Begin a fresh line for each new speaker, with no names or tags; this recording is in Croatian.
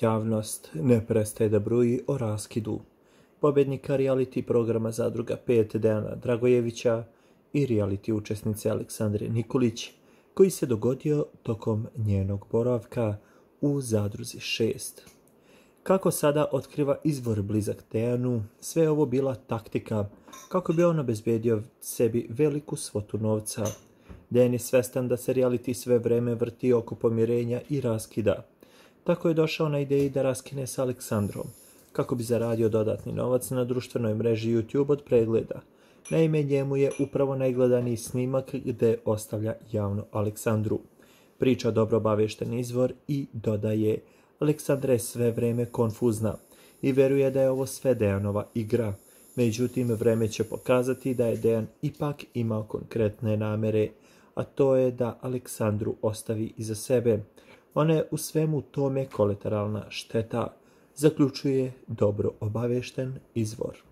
Javnost ne prestaje da bruji o raskidu pobjednika reality programa Zadruga 5 Dejana Dragojevića i reality učesnice Aleksandre Nikolić, koji se dogodio tokom njenog boravka u Zadruzi 6. Kako sada otkriva izvor blizak Dejanu, sve ovo bila taktika kako bi on obezbedio sebi veliku svotu novca. Dejan je svestan da se reality sve vreme vrti oko pomirenja i raskida, tako je došao na ideji da raskine s Aleksandrom, kako bi zaradio dodatni novac na društvenoj mreži YouTube od pregleda. Naime, njemu je upravo najgledaniji snimak gde ostavlja javno Aleksandru. Priča dobro obavešten izvor i dodaje Aleksandra je sve vreme konfuzna i veruje da je ovo sve Dejanova igra. Međutim, vreme će pokazati da je Dejan ipak imao konkretne namere, a to je da Aleksandru ostavi iza sebe. Ona je u svemu tome kolateralna šteta, zaključuje dobro obavešten izvor.